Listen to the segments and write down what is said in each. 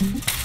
Mm-hmm.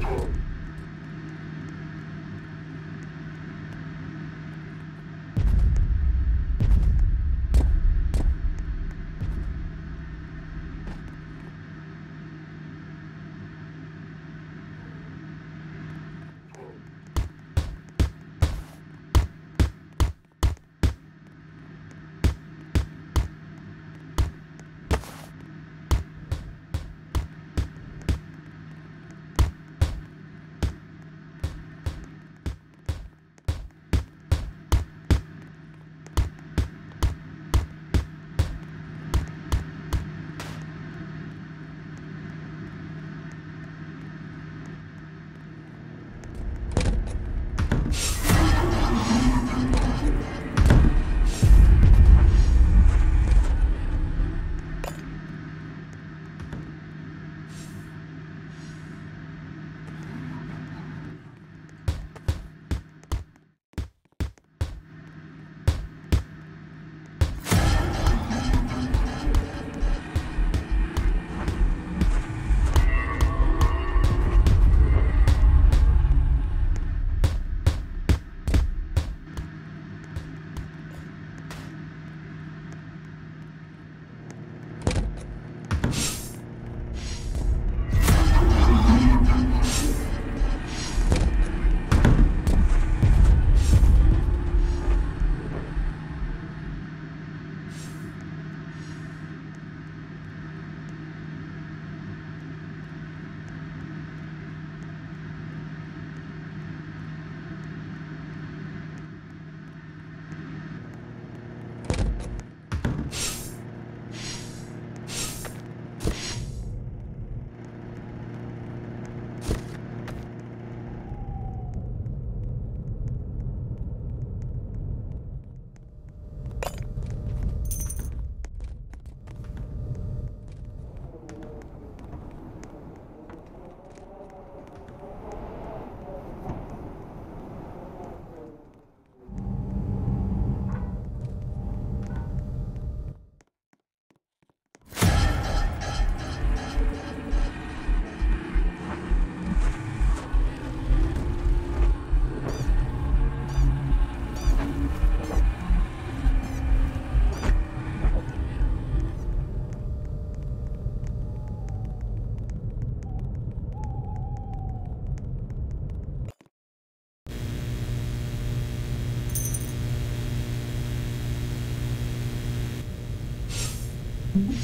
Thank you.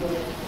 Thank you.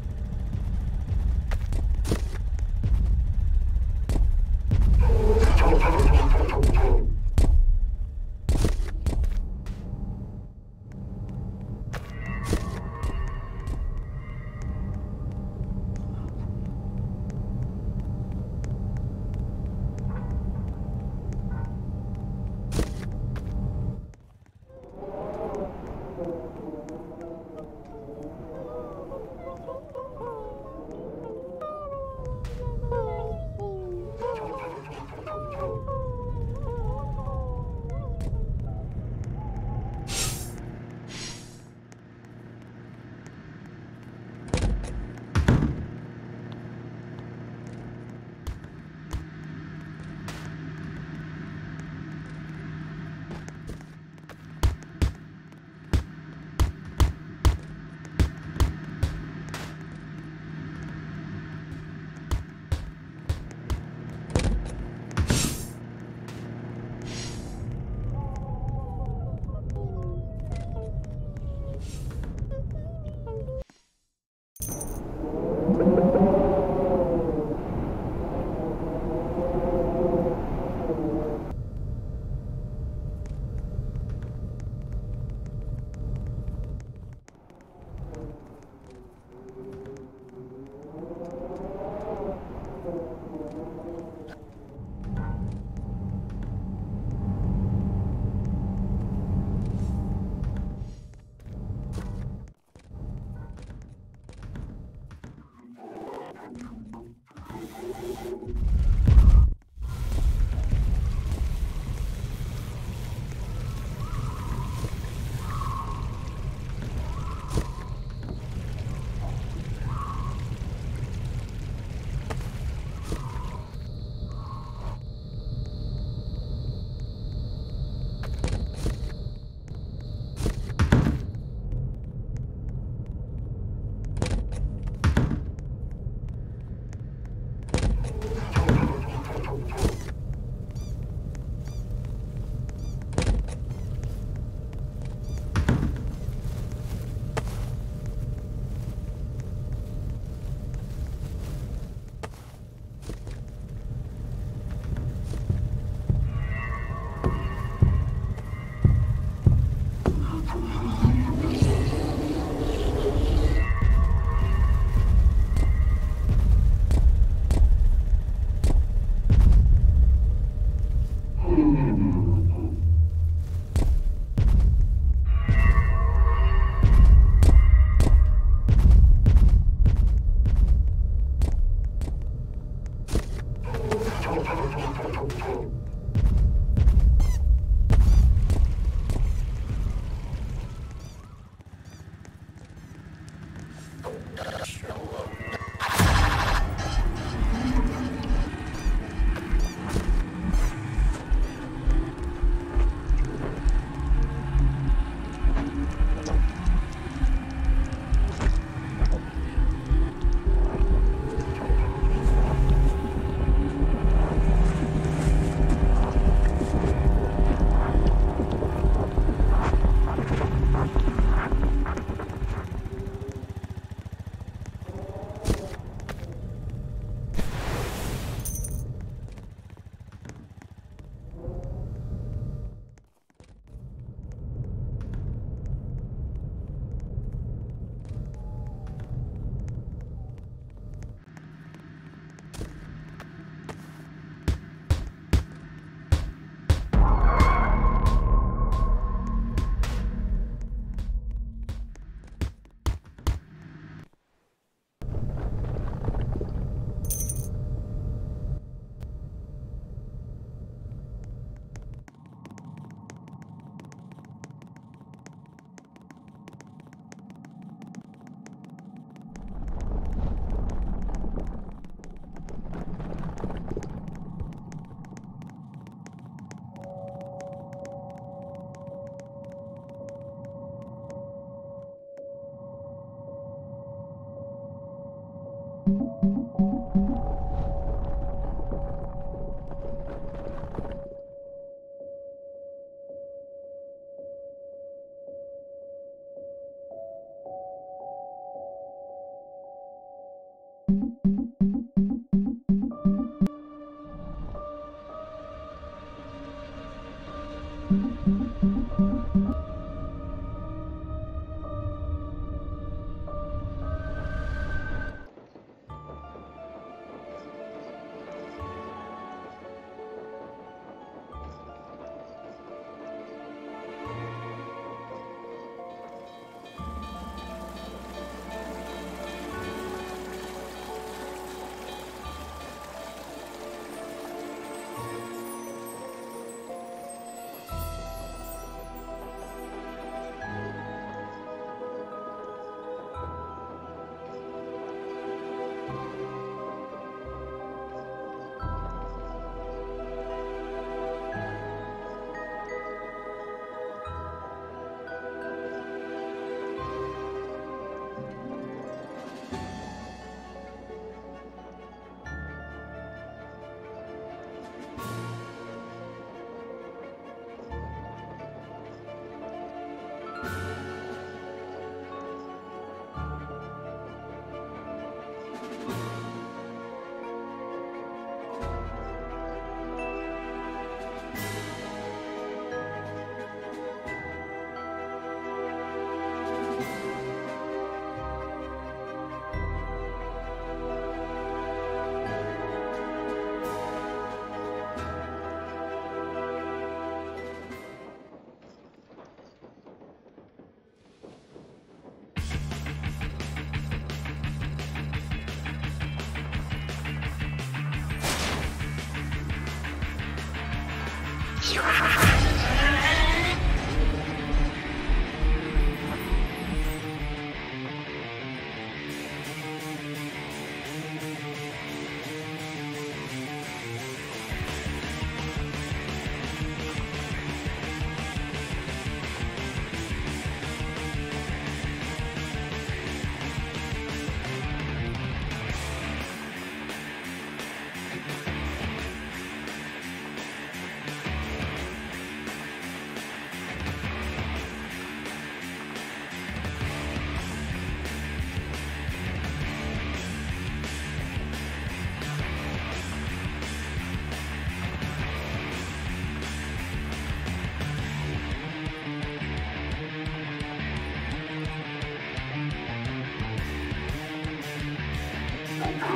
Thank you.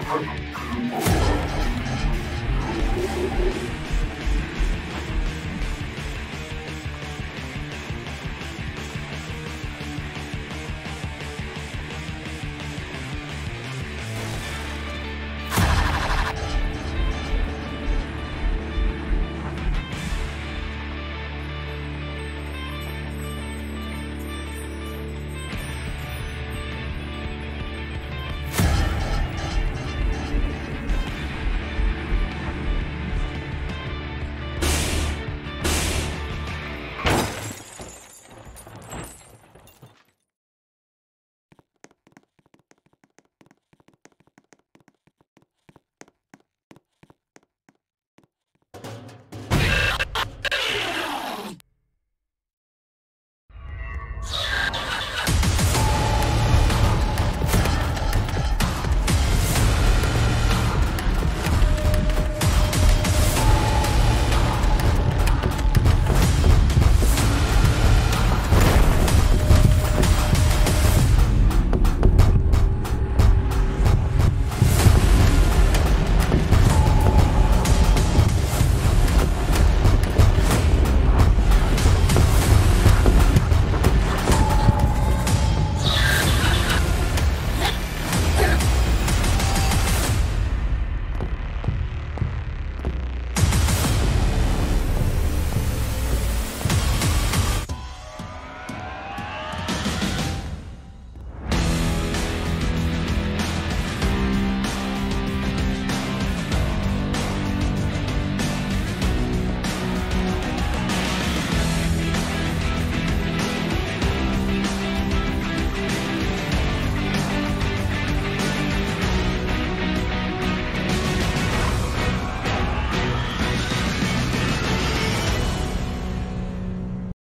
Oh, my God.